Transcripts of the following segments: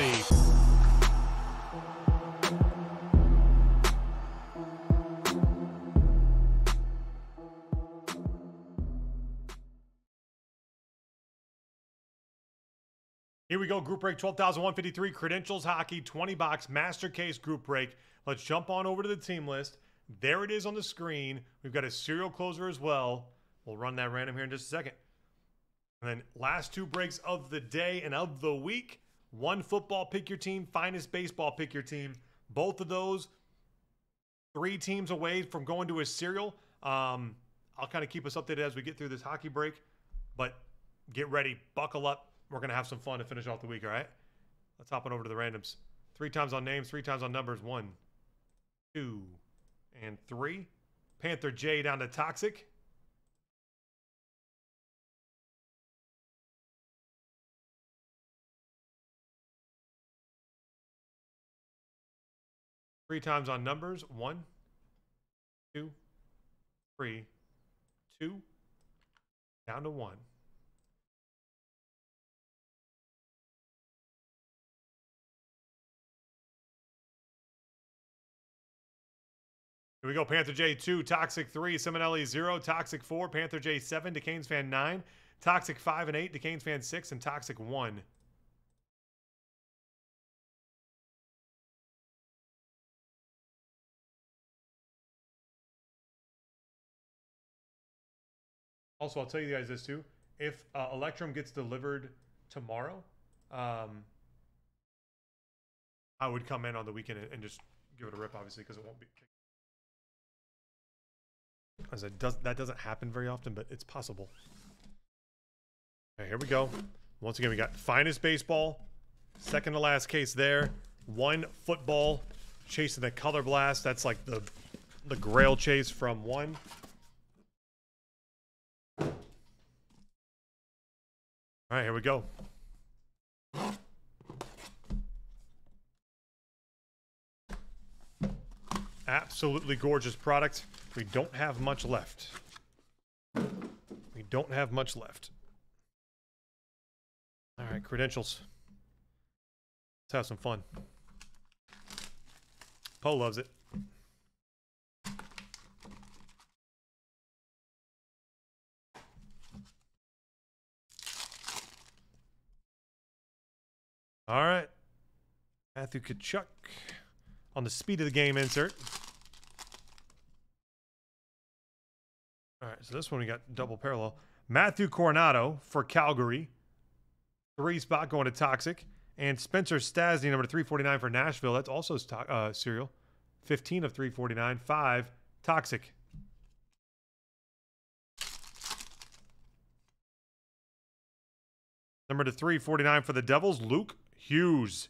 Here we go, group break 12,153 credentials hockey 20 box master case group break. Let's jump on over to the team list. There it is on the screen. We've got a serial closer as well. We'll run that random here in just a second. And then last two breaks of the day and of the week. One football pick your team, finest baseball pick your team. Both of those three teams away from going to a serial. Um, I'll kind of keep us updated as we get through this hockey break. But get ready, buckle up. We're going to have some fun to finish off the week, all right? Let's hop on over to the randoms. Three times on names, three times on numbers. One, two, and three. Panther J down to Toxic. Three times on numbers. One, two, three, two, down to one. Here we go. Panther J 2, Toxic 3, Simonelli 0, Toxic 4, Panther J 7, Decanes fan 9, Toxic 5 and 8, Decanes fan 6, and Toxic 1. Also, I'll tell you guys this too. If uh, Electrum gets delivered tomorrow, um, I would come in on the weekend and, just give it a rip, obviously, because it won't be. As it does, that doesn't happen very often, but it's possible. Here we go. Once again, we got finest baseball, second to last case there. One football chasing the color blast. That's like the the grail chase from one. All right, here we go. Absolutely gorgeous product. We don't have much left. We don't have much left. All right, credentials. Let's have some fun. Poe loves it. All right. Matthew Tkachuk on the speed of the game insert. All right, so this one we got double parallel. Matthew Coronato for Calgary. Three spot going to Toxic. And Spencer Stastny, number 349 for Nashville. That's also uh, serial. 15 of 349. Five, Toxic. Number to 349 for the Devils, Luke Hughes.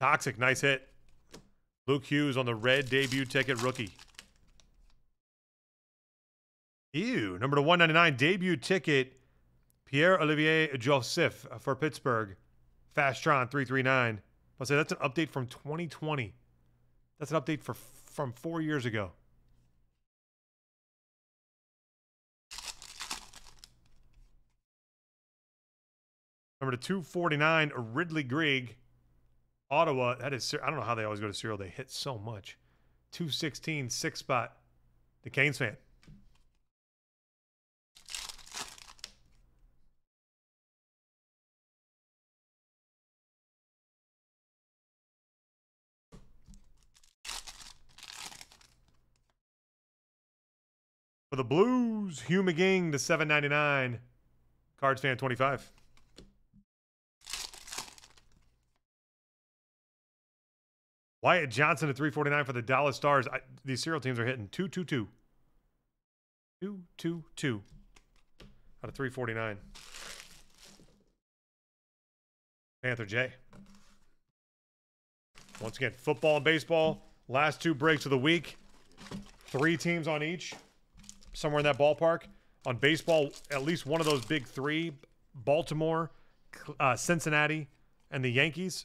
Toxic, nice hit. Luke Hughes on the red debut ticket rookie. Ew. Number to 199 debut ticket, Pierre Olivier Joseph uh, for Pittsburgh. Fastron 339. I'll say that's an update from 2020. That's an update for from four years ago. Number to 249, Ridley Greig. Ottawa, that is, I don't know how they always go to serial. They hit so much. 216, six spot. The Canes fan. For the Blues, Hugh McGing to 799. Cards fan 25. Wyatt Johnston at 349 for the Dallas Stars. I, these serial teams are hitting 222. 222 out of 349. Panther J. Once again, football and baseball. Last two breaks of the week. Three teams on each. Somewhere in that ballpark. On baseball, at least one of those big three Baltimore, uh, Cincinnati, and the Yankees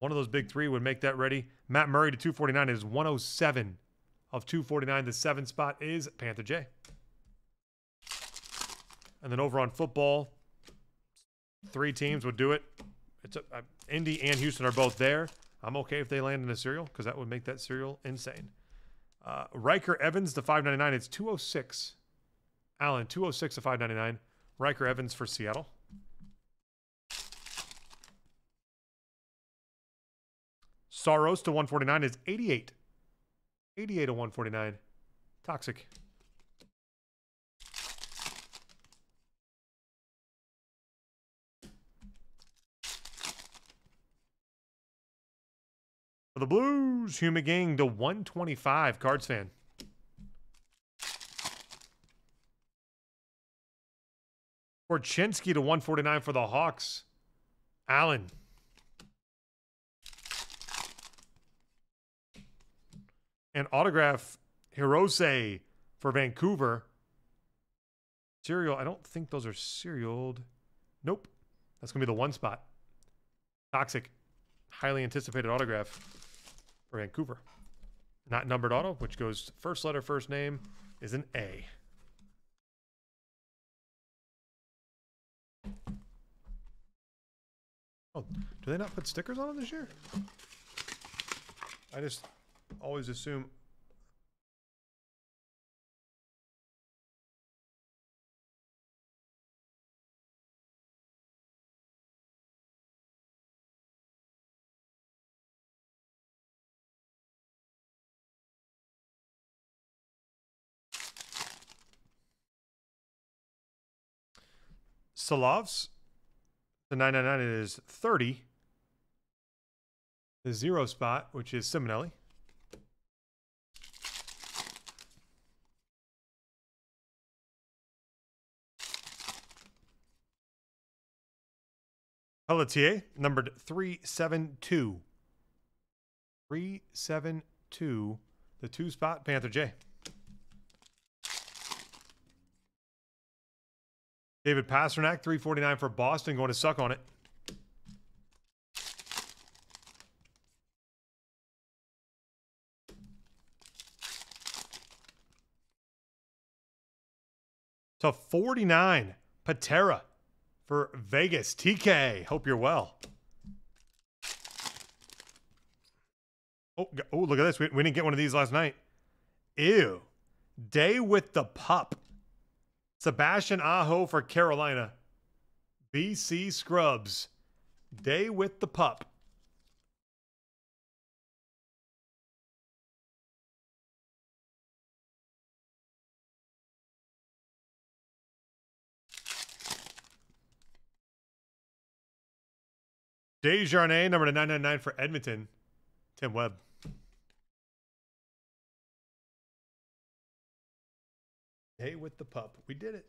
One of those big three would make that ready. Matt Murray to 249 is 107 of 249. The seven spot is Panther J. And then over on football, three teams would do it. It's a, uh, Indy and Houston are both there. I'm okay if they land in a serial because that would make that serial insane. Uh, Ryker Evans to 599. It's 206. Allen 206 to 599. Ryker Evans for Seattle. Saros to 149 is 88. 88 to 149. Toxic. For the Blues, Hugh McGing to 125. Cards fan. Korchinski to 149 for the Hawks. Allen. And autograph Hirose for Vancouver. Serial. I don't think those are serialed. Nope. That's going to be the one spot. Toxic. Highly anticipated autograph for Vancouver. Not numbered auto, which goes first letter, first name is an A. Oh, do they not put stickers on them this year? I just always assume. Salovs, the 999 is 30. The zero spot, which is Simonelli. Pelletier, numbered 372. 372. The two spot, Panther J. David Pastrnak, 349 for Boston, going to suck on it. To 49, Patera for Vegas. TK, hope you're well. Oh, oh look at this. We, we didn't get one of these last night. Ew. Day with the pup. Sebastian Aho for Carolina. BC Scrubs. Day with the pup. Desjardins, number 999 for Edmonton. Tim Webb. Hey with the pup. We did it.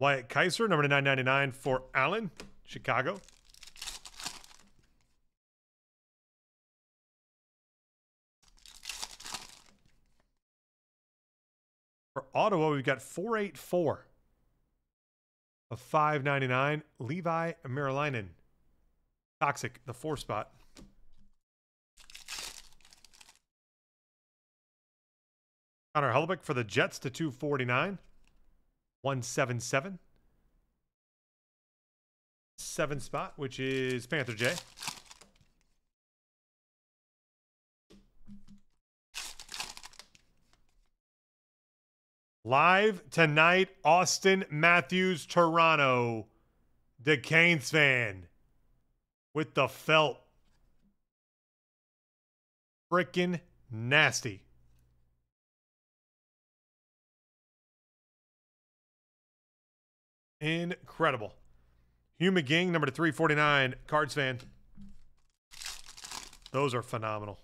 Wyatt Kaiser, number 999 for Allen, Chicago. For Ottawa, we've got 484 of 599. Leevi Merilainen. Toxic, the four spot. Connor Hellebuyck for the Jets to 249. 177. Seven spot, which is Panther J. Live tonight, Auston Matthews, Toronto. The Canes fan with the felt. Freaking nasty. Incredible. Hugh McGing, number 349, Cards fan. Those are phenomenal.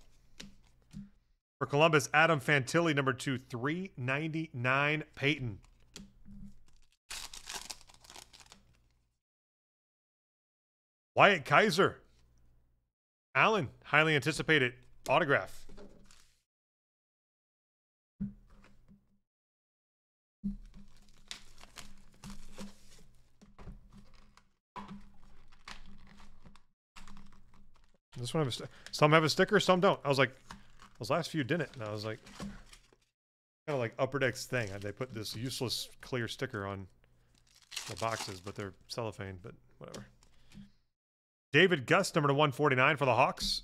For Columbus, Adam Fantilli, number two, 399, Peyton. Wyatt Kaiser. Allen, highly anticipated autograph. This one have a some have a sticker, some don't. I was like, those last few didn't, and I was like, kind of like Upper Deck's thing. They put this useless clear sticker on the boxes, but they're cellophane. But whatever. David Gus, number to 149 for the Hawks.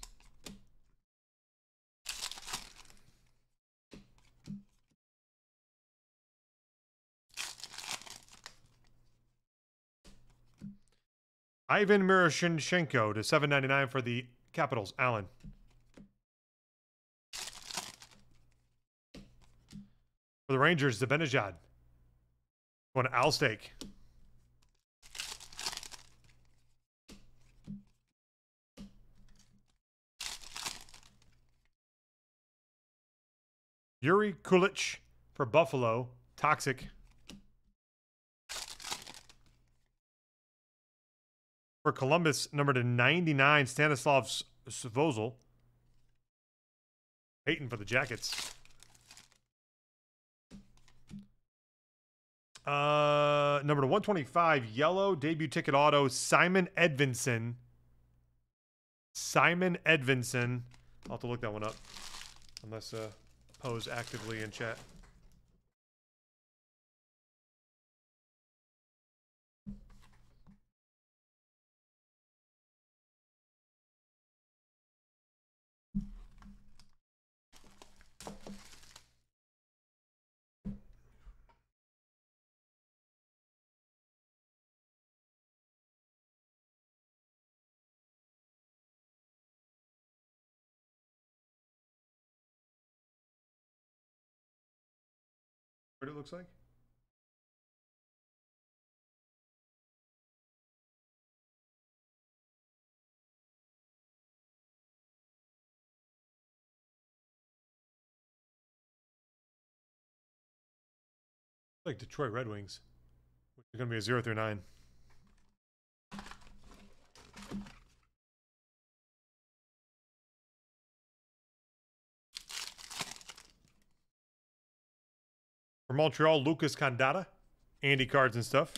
Ivan Miroshnichenko to 799 for the Capitals. Allen. For the Rangers, Zibanejad. Going to Alstake. Yuri Kulich for Buffalo. Toxic. For Columbus, number to 99, Stanislav Svozil. Peyton for the Jackets. Uh, number to 125, yellow debut ticket auto, Simon Edvinsson. Simon Edvinsson. I'll have to look that one up. Unless uh, Poe's actively in chat. Looks like? Like Detroit Red Wings, which is going to be a 0 through 9. For Montreal, Lucas Condotta, Andy cards and stuff.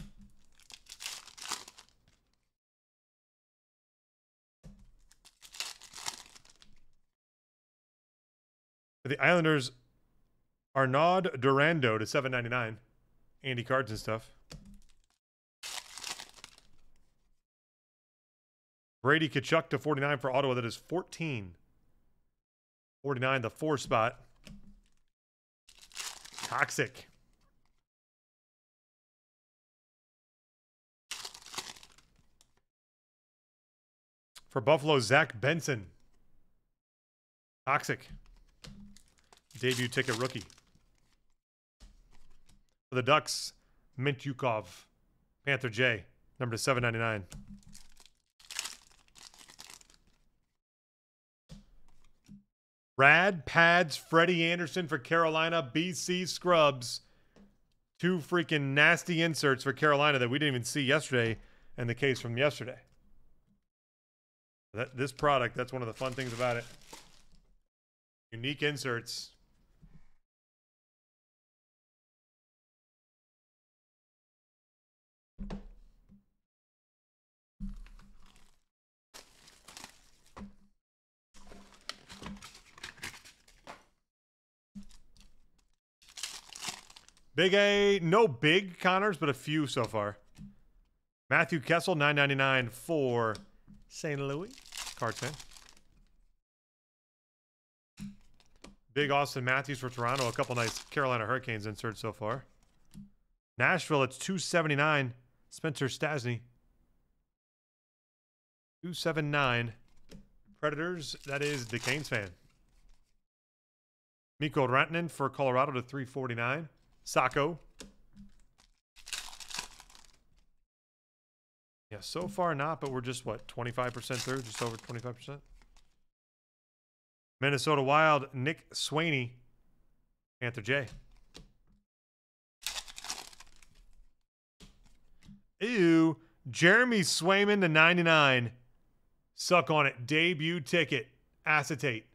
The Islanders, Arnaud Durando to 799. Andy cards and stuff. Brady Tkachuk to 49 for Ottawa. That is 14. 49, the four spot. Toxic. For Buffalo, Zach Benson. Toxic. Debut ticket rookie. For the Ducks, Mintyukov. Panther J. Number to 799. Rad Pads, Freddie Andersen for Carolina, BC Scrubs. Two freaking nasty inserts for Carolina that we didn't even see yesterday and the case from yesterday. That this product, that's one of the fun things about it. Unique inserts. Big A, no big Connors, but a few so far. Matthew Kessel, nine ninety nine for St. Louis. Cards fan. Big Auston Matthews for Toronto. A couple nice Carolina Hurricanes inserts so far. Nashville, it's 279. Spencer Stastny. 279. Predators, that is the Canes fan. Mikko Rantanen for Colorado to 349. Sacco. Yeah, so far not, but we're just what, 25% through, just over 25%. Minnesota Wild, Nick Swaney, Panther J. Ew, Jeremy Swayman to 99. Suck on it. Debut ticket. Acetate.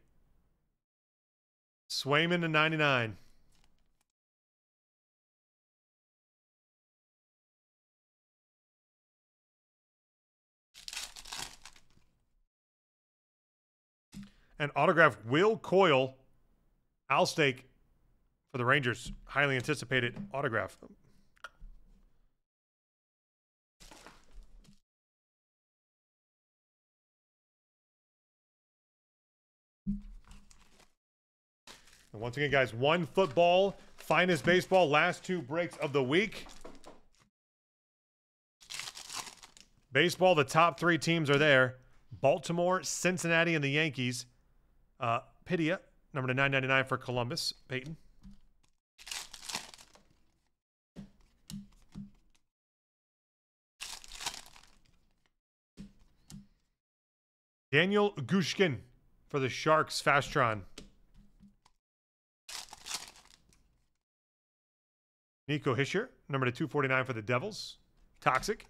Swayman to 99. And autograph Will Cuylle, Al Stake for the Rangers. Highly anticipated autograph. And once again, guys, one football, finest baseball, last two breaks of the week. Baseball, the top three teams are there Baltimore, Cincinnati, and the Yankees. Uh, Pidia, number to 999 for Columbus. Peyton. Daniel Gushchin for the Sharks, Fastron. Nico Hischier, number to 249 for the Devils. Toxic.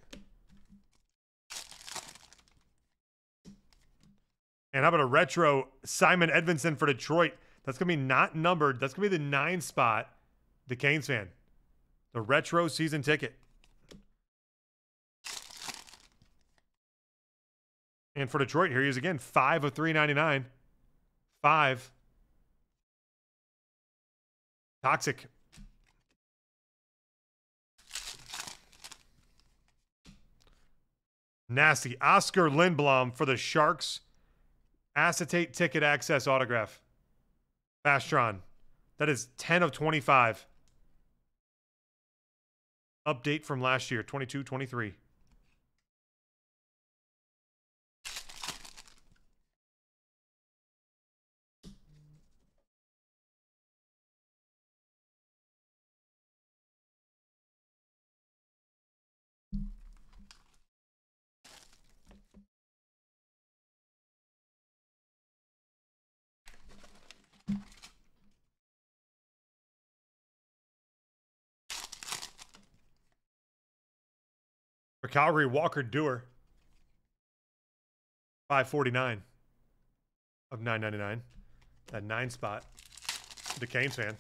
And how about a retro Simon Edvinsson for Detroit? That's going to be not numbered. That's going to be the nine spot. The Canes fan. The retro season ticket. And for Detroit, here he is again. Five of 399. Five. Toxic. Nasty. Oskar Lindblom for the Sharks. Acetate ticket access autograph. Fastron. That is 10 of 25. Update from last year, 22 23. Calgary, Walker Duehr. 549 of 999. That nine spot. The Canes fan.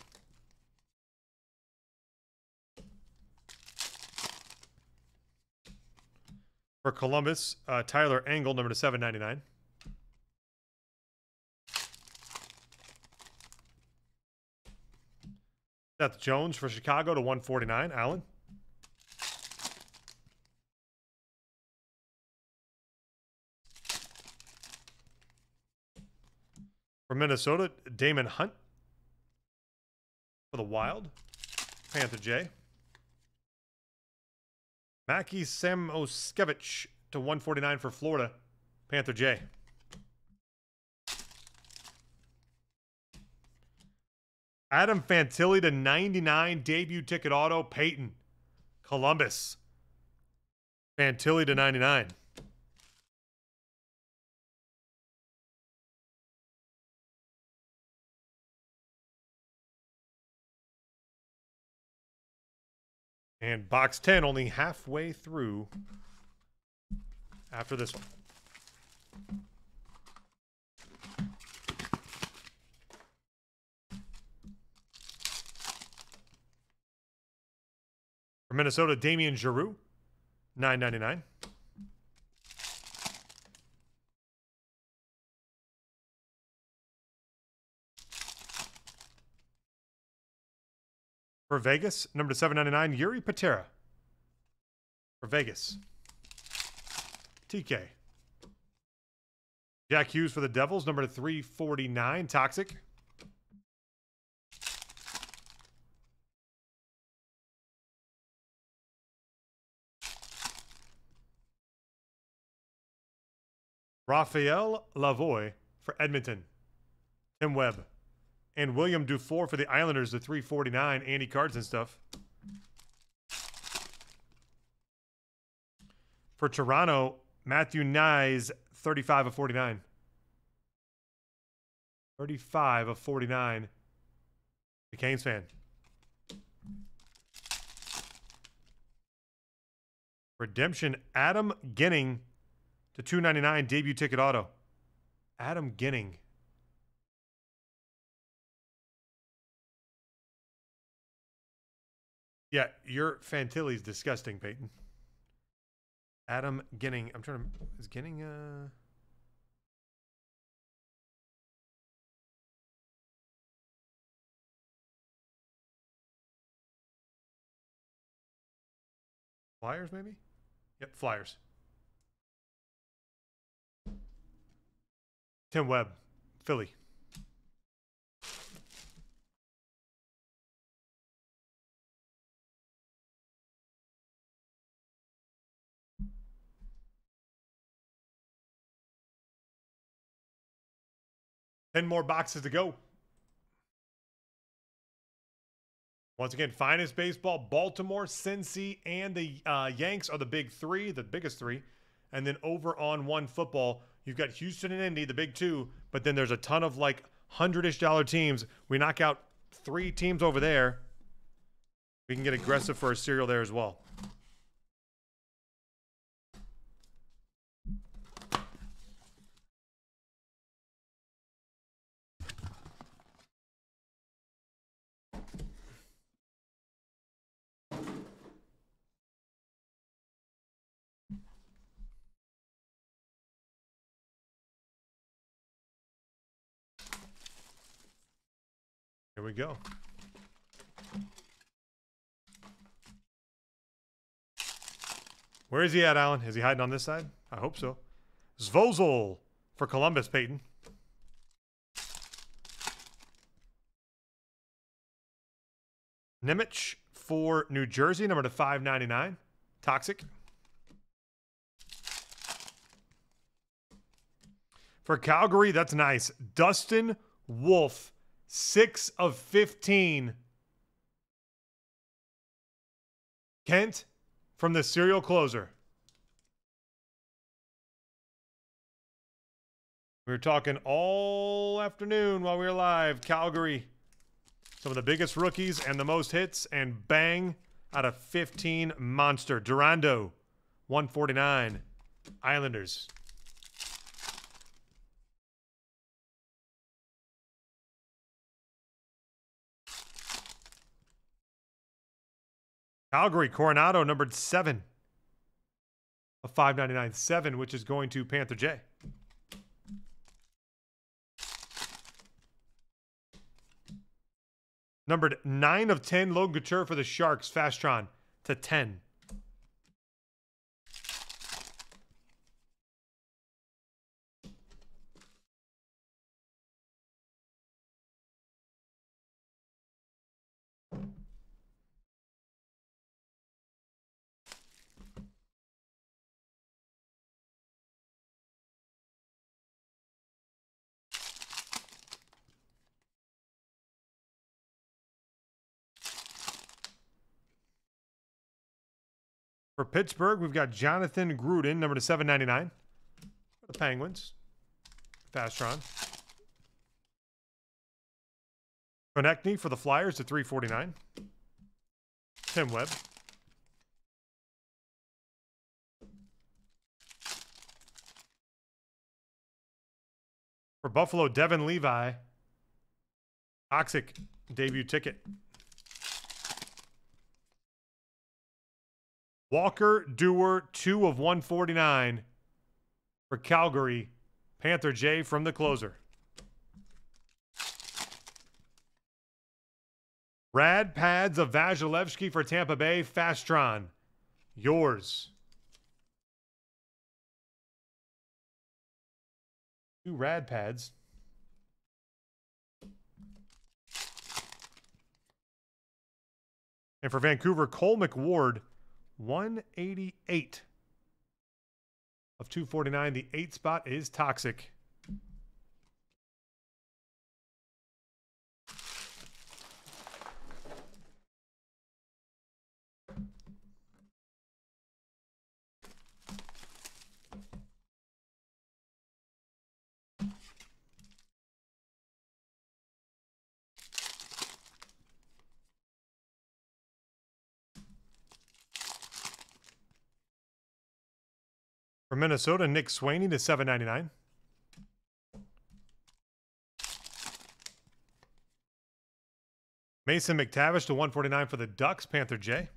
For Columbus, uh, Tyler Angle, number to 799. Seth Jones for Chicago to 149. Allen. For Minnesota, Daemon Hunt. For the Wild, Panther J. Mackie Samoskevich to 149 for Florida, Panther J. Adam Fantilli to 99 debut ticket auto, Peyton, Columbus. Fantilli to 99. And box 10 only halfway through after this one. For Minnesota, Damian Giroux, 999. For Vegas, number 799, Yuri Patera. For Vegas. TK. Jack Hughes for the Devils, number 349, Toxic. Raphael Lavoie for Edmonton. Tim Webb. And William Dufour for the Islanders, the 349, Andy cards and stuff. For Toronto, Matthew Knies, 35 of 49. 35 of 49. The Canes fan. Redemption, Adam Ginning to 299 debut ticket auto. Adam Ginning. Yeah, your Fantilli is disgusting, Peyton. Adam Ginning. I'm trying to. Is Ginning. Uh. Flyers, maybe? Yep, Flyers. Tim Webb, Philly. Ten more boxes to go. Once again, finest baseball, Baltimore, Cincy, and the uh, Yanks are the big three, the biggest three. And then over on one football, you've got Houston and Indy, the big two. But then there's a ton of like hundred-ish dollar teams. We knock out three teams over there. We can get aggressive for a serial there as well. We go. Where is he at, Alan? Is he hiding on this side? I hope so. Svozil for Columbus, Peyton. Nimich for New Jersey, number to 599. Toxic. For Calgary, that's nice. Dustin Wolf, 6 of 15. Kent from the serial closer. We were talking all afternoon while we were live. Calgary, some of the biggest rookies and the most hits, and bang out of 15 monster. Durando, 149. Islanders. Calgary, Coronato, numbered seven. A 599 7, which is going to Panther J. Numbered 9 of 10, Logan Couture for the Sharks, Fastron to 10. For Pittsburgh, we've got Jonathan Gruden, number to 799. For the Penguins. Fastron. Konecny for the Flyers to 349. Tim Webb. For Buffalo, Devon Levi. Toxic debut ticket. Walker Duehr, 2 of 149 for Calgary. Panther J from the closer. Rad pads of Vasilevskiy for Tampa Bay. Fastron. Yours. Two rad pads. And for Vancouver, Cole McWard, 188 of 249. The eight spot is toxic. For Minnesota, Nick Swaney to 799. Mason McTavish to 149 for the Ducks, Panther J.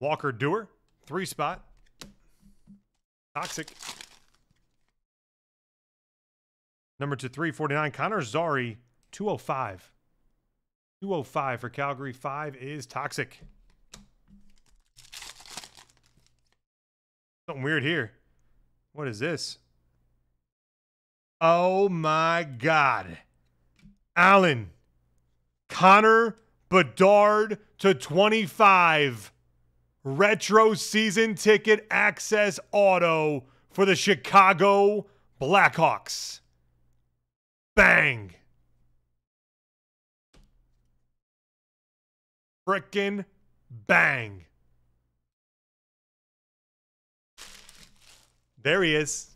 Walker Duehr, three spot. Toxic. Number to 349, Connor Zary, 205. 205 for Calgary. Five is toxic. Something weird here. What is this? Oh my God. Allen. Connor Bedard to 25. Retro season ticket access auto for the Chicago Blackhawks. Bang. Frickin' bang. There he is.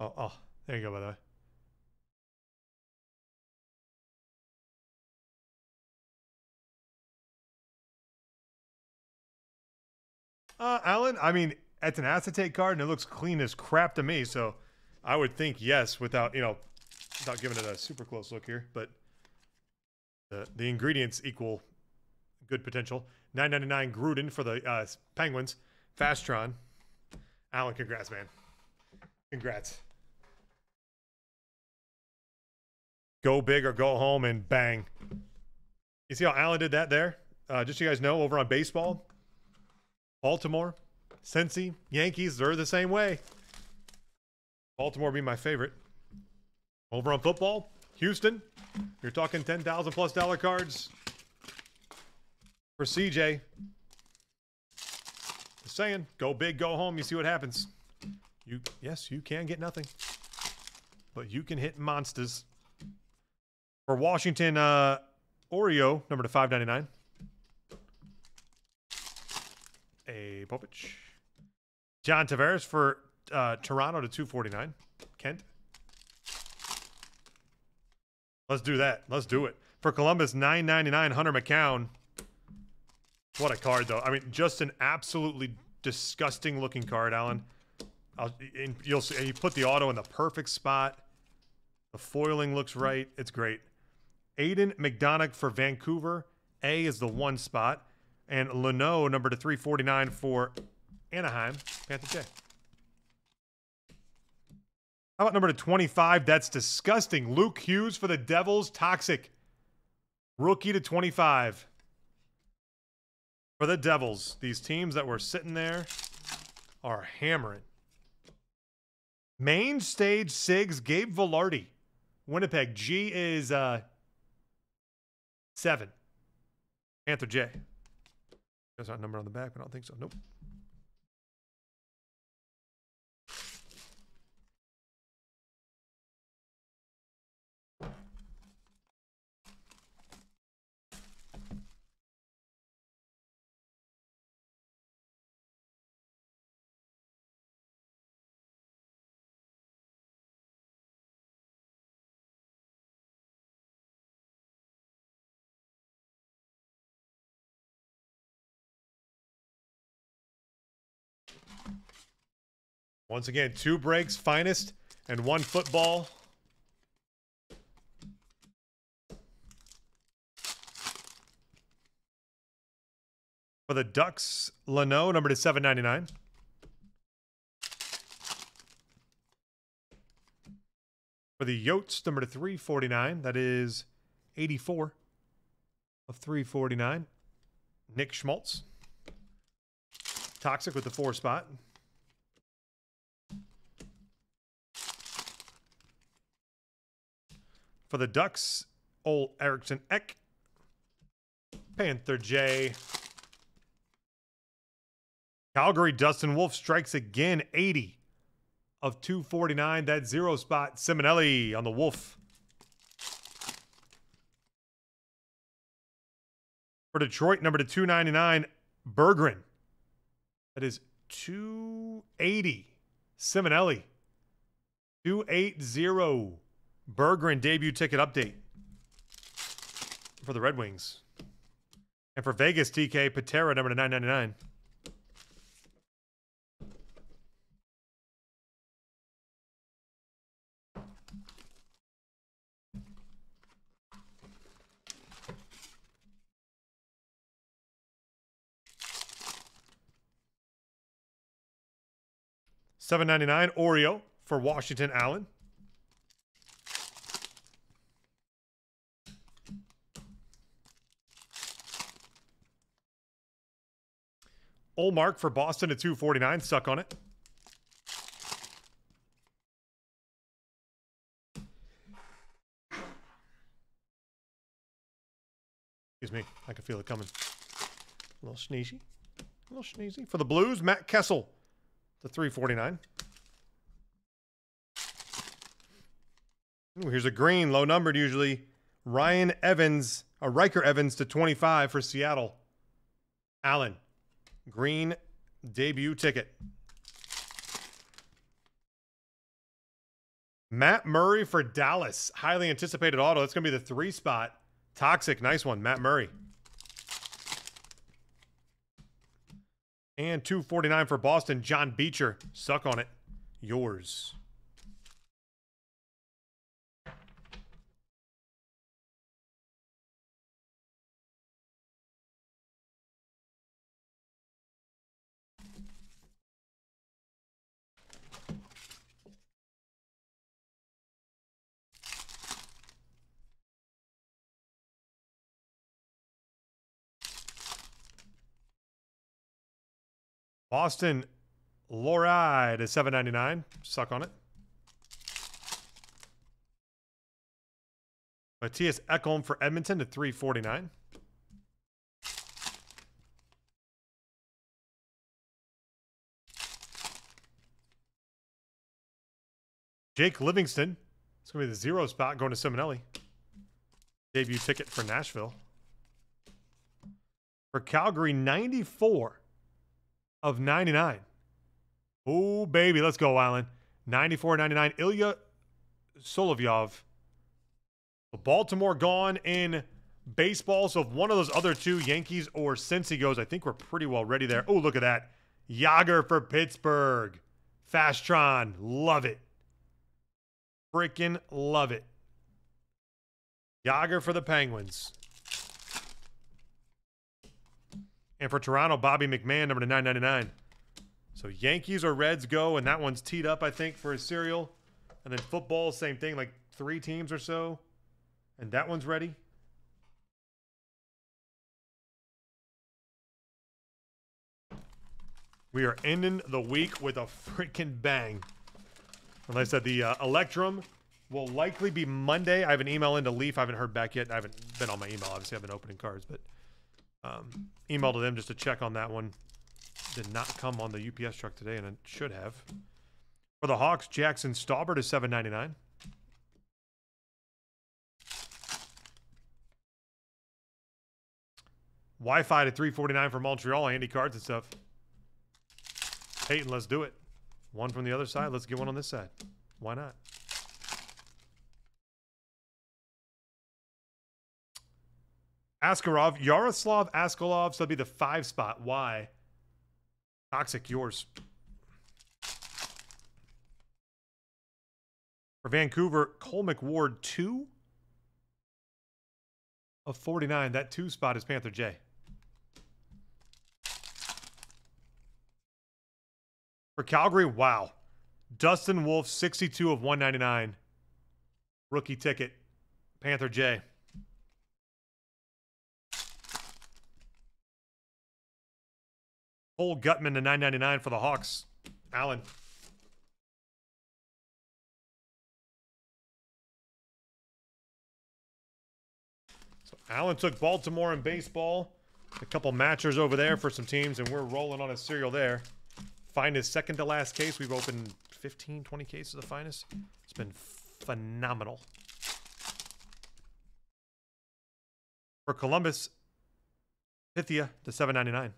Oh, oh, there you go, by the way. Uh, Alan, I mean, it's an acetate card and it looks clean as crap to me. So I would think yes without, you know, without giving it a super close look here. But the, the ingredients equal good potential. 999 Gruden for the uh, Penguins. Fastron. Alan, congrats, man. Congrats. Go big or go home and bang. You see how Allen did that there? Uh, just so you guys know, over on baseball, Baltimore, Cincy, Yankees, they're the same way. Baltimore be my favorite. Over on football, Houston, you're talking 10,000 plus dollar cards for CJ. Just saying, go big, go home. You see what happens. You yes, you can get nothing, but you can hit monsters. For Washington, uh, Oreo number to five ninety nine. A Popich. John Tavares for uh, Toronto to two forty nine. Kent. Let's do that. Let's do it. For Columbus, nine ninety nine. Hunter McKown. What a card, though. I mean, just an absolutely disgusting looking card, Alan. I'll, you'll see you put the auto in the perfect spot. The foiling looks right. It's great. Aidan McDonough for Vancouver. A is the one spot. And Leno, number to 349 for Anaheim. Panther J. How about number to 25? That's disgusting. Luke Hughes for the Devils. Toxic. Rookie to 25. For the Devils. These teams that were sitting there are hammering. Main stage SIGs, Gabe Vilardi. Winnipeg. G is uh, seven. Panther J. There's not number on the back, but I don't think so. Nope. Once again, two breaks, finest, and one football. For the Ducks, Leno, number to 799. For the Yotes, number to 349. That is 84 of 349. Nick Schmaltz. Toxic with the four spot. For the Ducks, Ol Erickson Eck. Panther J. Calgary, Dustin Wolf strikes again, 80 of 249. That zero spot, Simonelli on the Wolf. For Detroit, number to 299, Berggren. That is 280. Simonelli. 280. Berggren debut ticket update for the Red Wings. And for Vegas, TK Patera, number to 999. Seven ninety nine Oreo for Washington Allen. Mark for Boston at 249. Suck on it. Excuse me. I can feel it coming. A little sneezy. A little sneezy. For the Blues, Matt Kessel to 349. Ooh, here's a green, low numbered usually. Ryan Evans, a Ryker Evans to 25 for Seattle. Allen, Green debut ticket. Matt Murray for Dallas. Highly anticipated auto. That's going to be the three spot. Toxic. Nice one. Matt Murray. And 249 for Boston. John Beecher. Suck on it. Yours. Boston Lohrei to 799. Suck on it. Mattias Ekholm for Edmonton to 349. Jake Livingstone. It's going to be the zero spot going to Simonelli. Debut ticket for Nashville. For Calgary, 94 of 99. Oh, baby. Let's go, Island. 94 99. Ilya Solovyov. Baltimore gone in baseball. So if one of those other two, Yankees or Cincy goes, I think we're pretty well ready there. Oh, look at that. Yager for Pittsburgh. Fastron. Love it. Freaking love it. Yager for the Penguins. And for Toronto, Bobby McMann, number to 999. So Yankees or Reds go, and that one's teed up, I think, for a serial. And then football, same thing, like three teams or so. And that one's ready. We are ending the week with a freaking bang. And like I said, the uh, Electrum will likely be Monday. I have an email into Leaf. I haven't heard back yet. I haven't been on my email. Obviously, I've been opening cards, but um, email to them just to check on that one. Did not come on the UPS truck today, and it should have. For the Hawks, Jaxson Stauber is seven ninety nine. Wi-Fi to 349 for Montreal, Andy cards and stuff. Peyton, let's do it. One from the other side. Let's get one on this side. Why not? Askarov, Yaroslav Askarov. So that'd be the five spot. Why? Toxic, yours. For Vancouver, Cole McWard, two of 49. That two spot is Panther J. For Calgary, wow. Dustin Wolf, 62 of 199. Rookie ticket. Panther J. Cole Guttman to 999 for the Hawks. Allen. So Allen took Baltimore in baseball. A couple matchers over there for some teams, and we're rolling on a serial there. Finest second to last case. We've opened 15, 20 cases of finest. It's been phenomenal. For Columbus, Pythia to 799.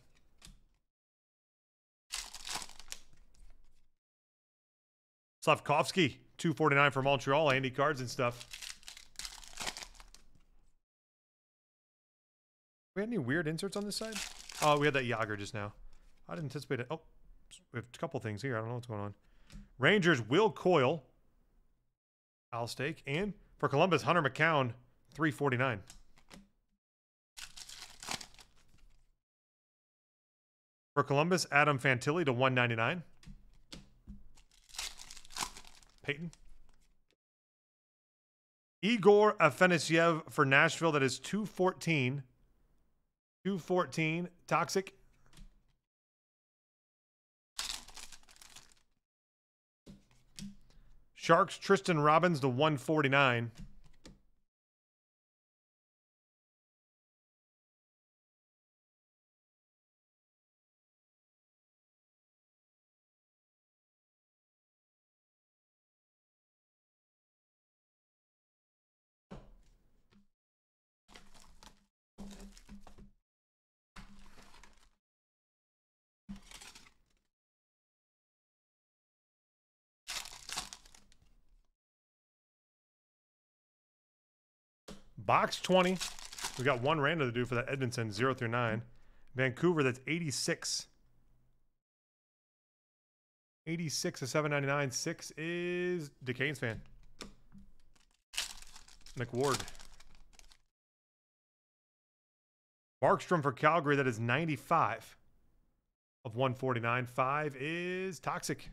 Slavkovsky, 249 for Montreal, Andy cards and stuff. We had any weird inserts on this side? Oh, we had that Yager just now. I didn't anticipate it. Oh, we have a couple things here. I don't know what's going on. Rangers, Will Cuylle. Al Stake. And for Columbus, Hunter McKown, 349. For Columbus, Adam Fantilli to 199. Peyton. Igor Afanasyev for Nashville. That is 214. 214. Toxic. Sharks, Tristen Robins, to 149. Box 20. We got one random to do for that Edmonton, 0 through 9. Vancouver, that's 86. 86 to 799. 6 is DeCane's fan. McWard. Markstrom for Calgary, that is 95 of 149. 5 is Toxic.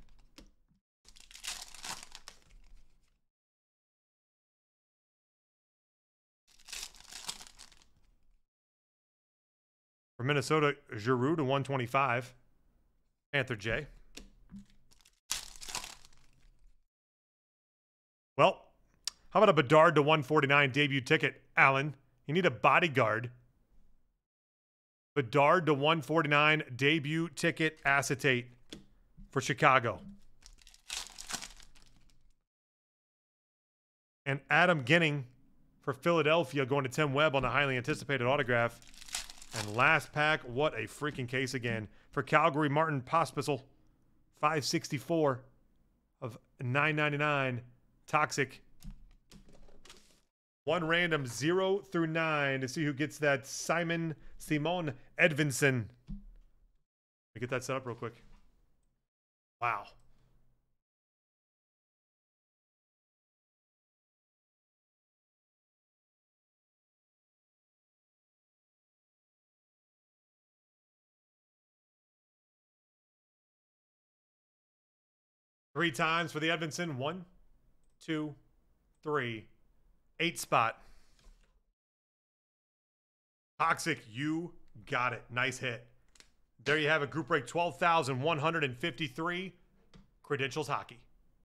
For Minnesota, Giroux to 125. Panther J. Well, how about a Bedard to 149 debut ticket, Allen? You need a bodyguard. Bedard to 149 debut ticket acetate for Chicago. And Adam Ginning for Philadelphia going to Tim Webb on a highly anticipated autograph. And last pack, what a freaking case again. For Calgary, Martin Pospisil, 564 of 999. Toxic. One random, zero through nine to see who gets that Simon Simon Edvinsson. Let me get that set up real quick. Wow. Three times for the Edmondson. One, two, three, eight spot. Toxic, you got it. Nice hit. There you have it. Group break 12,153. Credentials hockey.